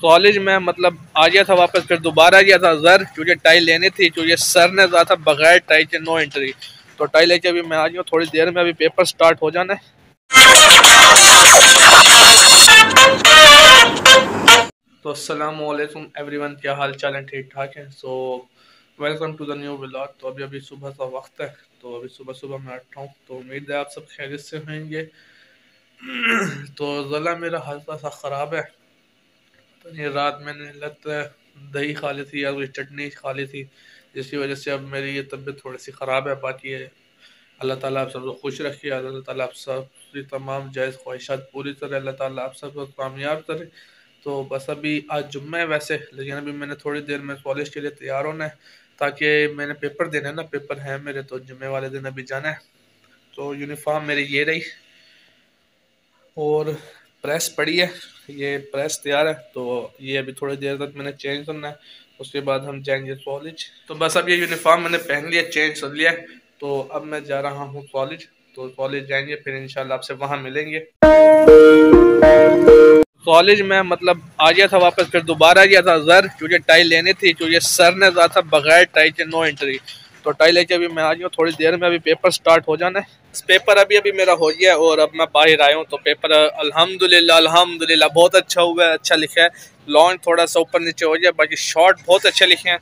College में मतलब आ गया था वापस, फिर दोबारा गया था जर क्योंकि टाई लेनी थी क्योंकि सर ने कहा था बगैर टाई के नो एंट्री। तो टाई लेके अभी मैं आ गया थोड़ी देर में अभी पेपर स्टार्ट हो जाना है। तो वालेकुम एवरीवन, क्या हाल चाल है? ठीक ठाक है? So welcome to the new blog तो अभी अभी सुबह का वक्त है तो अभी सुबह सुबह मैं उठा हूँ तो उम्मीद है आप सब खैरियत से होंगे। तो ज़ला मेरा हल्का सा ख़राब है। ये रात मैंने लगता है दही खा ली थी या कोई चटनी खा ली थी, जिसकी वजह से अब मेरी ये तबीयत थोड़ी सी ख़राब है, बाकी ये अल्लाह ताला आप सबको खुश रखे, अल्लाह ताला आप सब तमाम जायज़ ख्वाहिशात पूरी तरह अल्लाह ताला आप सबको कामयाब करे। तो बस अभी आज जुम्मे है वैसे, लेकिन अभी मैंने थोड़ी देर में कॉलेज के लिए तैयार होना है, ताकि मैंने पेपर देना है ना, पेपर है मेरे तो जुम्मे वाले दिन अभी जाना है। तो यूनिफॉर्म मेरी ये रही। और प्रेस पड़ी है, ये प्रेस तैयार है तो ये अभी थोड़ी देर तक मैंने चेंज करना है, उसके बाद हम जाएँगे कॉलेज तो बस अब ये यूनिफॉर्म मैंने पहन लिया चेंज कर लिया तो अब मैं जा रहा हूँ कॉलेज तो कॉलेज जाएँगे, फिर इंशाल्लाह आपसे वहाँ मिलेंगे। कॉलेज में मतलब आ गया था वापस, फिर दोबारा आ गया था, जर, क्योंकि टाई लेनी थी, क्योंकि सर ने कहा था बगैर टाई के नो एंट्री तो टाई लेके अभी मैं आ गया थोड़ी देर में अभी पेपर स्टार्ट हो जाना है। पेपर अभी अभी मेरा हो गया और अब मैं बाहर आया हूँ तो पेपर अल्हम्दुलिल्लाह अल्हम्दुलिल्लाह, बहुत अच्छा हुआ है अच्छा लिखा है। लॉन्ग थोड़ा सा ऊपर नीचे हो गया, बाकी शॉर्ट बहुत अच्छे लिखे हैं।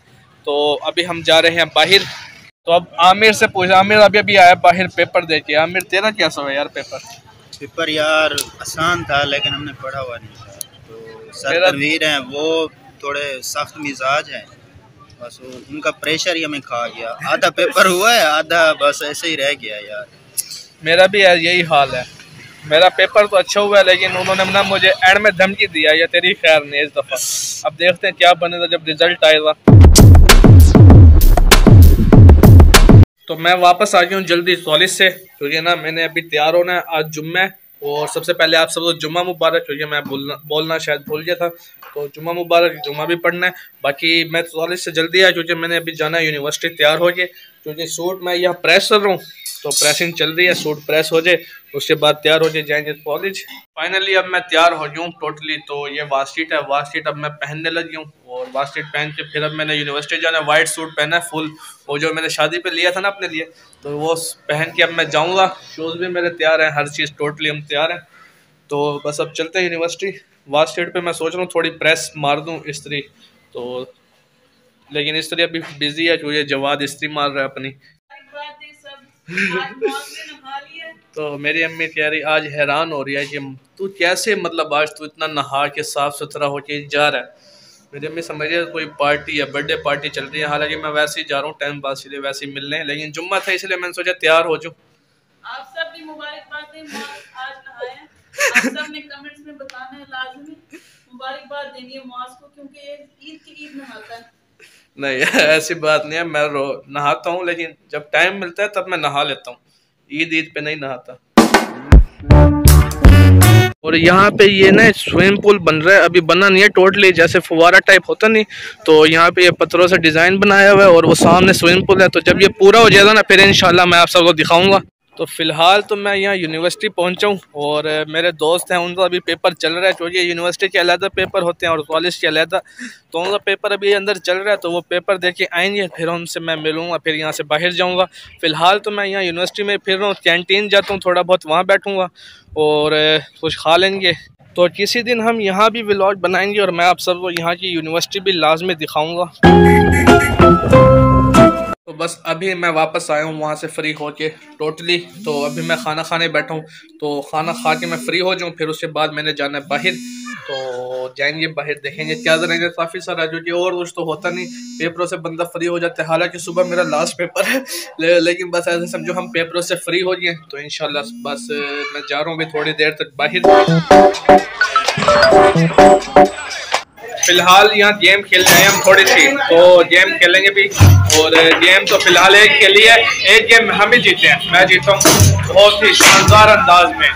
तो अभी हम जा रहे हैं बाहर। तो अब आमिर से पूछ, आमिर अभी अभी आया बाहर पेपर दे के आमिर, तेरा क्या सब है यार पेपर पेपर यार, आसान था, लेकिन हमने पढ़ा हुआ नहीं। था तो सर तनवीर हैं, वो थोड़े सख्त मिजाज हैं। बस उनका प्रेशर ही हमें खा गया। आधा पेपर हुआ है, आधा बस ऐसे ही रह गया यार। मेरा भी यार यही हाल है। मेरा पेपर तो अच्छा हुआ है, लेकिन उन्होंने ना मुझे एंड में धमकी दिया या तेरी खैर नहीं इस दफ़ा। अब देखते हैं क्या बनेगा जब रिज़ल्ट आएगा। तो मैं वापस आ गया हूँ जल्दी कॉलेज से, क्योंकि ना मैंने अभी तैयार होना है, आज जुम्मे और सबसे पहले आप सबको जुम्मा मुबारक, क्योंकि मैं बोलना बोलना शायद भूल गया था तो जुम्मा मुबारक, जुम्मा भी पढ़ना है। बाकी मैं कॉलेज से जल्दी आया, क्योंकि मैंने अभी जाना है यूनिवर्सिटी तैयार हो गए क्योंकि सूट मैं यहाँ प्रेस कर रहा हूँ तो प्रेसिंग चल रही है, सूट प्रेस हो जाए, उसके बाद तैयार हो जाए जाएँगे कॉलेज फाइनली अब मैं तैयार हो गया हूँ टोटली तो ये वास्टिट है वास्टिट अब मैं पहनने लगी हूँ, और वास्टिट पहन के फिर अब मैंने यूनिवर्सिटी जाना है वाइट सूट पहना है फुल वो जो मैंने शादी पे लिया था ना अपने लिए तो वो पहन के अब मैं जाऊँगा। शूज़ भी मेरे तैयार हैं, हर चीज़ टोटली हम तैयार हैं। तो बस अब चलते हैं यूनिवर्सिटी वास्टिट पे मैं सोच रहा हूँ थोड़ी प्रेस मार दूँ इस्त्री तो लेकिन इस तरह अभी बिज़ी है क्योंकि जवाद इस्त्री मार रहा है अपनी। तो मेरी अम्मी कह रही, आज हैरान हो रही है कि तू कैसे मतलब आज तू इतना नहा के साफ़ सुथरा हो के जा रहा है? मेरी अम्मी, समझ रही है, कोई पार्टी है बर्थडे पार्टी चल रही है, हालाँकि मैं वैसे ही जा रहा हूँ टाइम पास इसलिए वैसे ही मिलने, लेकिन जुम्मा था, इसलिए मैंने सोचा तैयार हो जाऊँ। आप सब भी मुबारकबाद आज नहाए कमेंट्स में बताना है, लाजमी मुबारकबाद देनी है मॉस को, क्योंकि ईद की ईद नहाता है। नहीं, ऐसी बात नहीं है, मैं रो, नहाता हूँ, लेकिन जब टाइम मिलता है, तब मैं नहा लेता हूँ। ईद ईद पे नहीं नहाता। और यहाँ पे ये ना स्विमिंग पूल बन रहा है, अभी बना नहीं है टोटली जैसे फुवारा टाइप होता नहीं तो यहाँ पे ये पत्थरों से डिज़ाइन बनाया हुआ है, और वो सामने स्विमिंग पूल है तो जब ये पूरा हो जाएगा ना, फिर इंशाल्लाह मैं आप सबको दिखाऊँगा। तो फ़िलहाल तो मैं यहाँ यूनिवर्सिटी पहुँचा हूँ और मेरे दोस्त हैं, उनका अभी पेपर चल रहा है क्योंकि यूनिवर्सिटी के अलहदा पेपर होते हैं और कॉलेज के अलहदा तो उनका पेपर अभी अंदर चल रहा है तो वो पेपर दे के आएँगे, फिर उनसे मैं मिलूँगा, फिर यहाँ से बाहर जाऊँगा। फ़िलहाल तो मैं यहाँ यूनिवर्सिटी में फिर रहा हूँ कैंटीन जाता हूँ, थोड़ा बहुत वहाँ बैठूँगा और कुछ खा लेंगे। तो किसी दिन हम यहाँ भी व्लॉग बनाएँगे और मैं आप सबको यहाँ की यूनिवर्सिटी भी लाजमी दिखाऊँगा। तो बस अभी मैं वापस आया हूँ वहाँ से फ्री हो के टोटली तो अभी मैं खाना खाने बैठा हूँ। तो खाना खा के मैं फ्री हो जाऊँ फिर उसके बाद मैंने जाना है बाहर। तो जाएँगे बाहर देखेंगे क्या करेंगे। काफ़ी सारा जो कि और कुछ तो होता नहीं। पेपरों से बंदा फ्री हो जाता है। हालाँकि सुबह मेरा लास्ट पेपर है ले, लेकिन बस ऐसे समझो हम पेपरों से फ्री हो गए तो इन बस मैं जा रहा हूँ अभी थोड़ी देर तक बाहर। फ़िलहाल यहाँ गेम खेल रहे हैं हम थोड़ी सी। तो गेम खेलेंगे भी, और गेम तो फ़िलहाल एक खेली है, एक गेम हम ही जीते हैं। मैं जीता हूँ बहुत ही शानदार अंदाज में।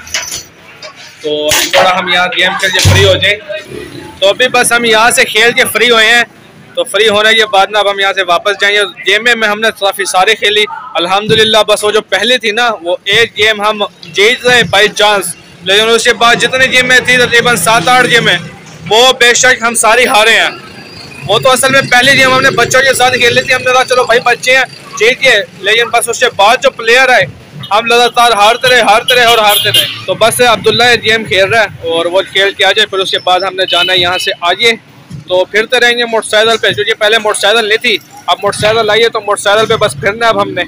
तो थोड़ा हम यहाँ गेम खेल के फ्री हो जाए। तो अभी बस हम यहाँ से खेल के फ्री हुए हैं। तो फ्री होने के बाद ना अब हम यहाँ से वापस जाएँगे। गेम में हमने काफ़ी सारे खेली। अल्हम्दुलिल्लाह, बस वो जो पहले थी ना, वो एक गेम हम जीत रहे बाई चांस लेकिन उसके बाद जितने गेम में थी, तकरीबन सात आठ गेम। वो बेशक हम सारी हारे हैं। वो तो असल में पहली गेम हमने बच्चों के साथ खेल थी, हमने कहा, चलो भाई, बच्चे हैं जीत गए लेकिन बस उसके बाद जो प्लेयर आए, हम लगातार हारते रहे हारते रहे और हारते रहे। तो बस अब्दुल्ला गेम खेल रहा है और वो खेल के आ जाए, फिर उसके बाद हमने जाना है यहाँ से आगे। तो फिरते रहेंगे मोटरसाइकिल पे, क्योंकि पहले मोटरसाइकिल नहीं थी, अब मोटरसाइकिल है तो मोटरसाइकिल पे बस फिरना है अब हमने।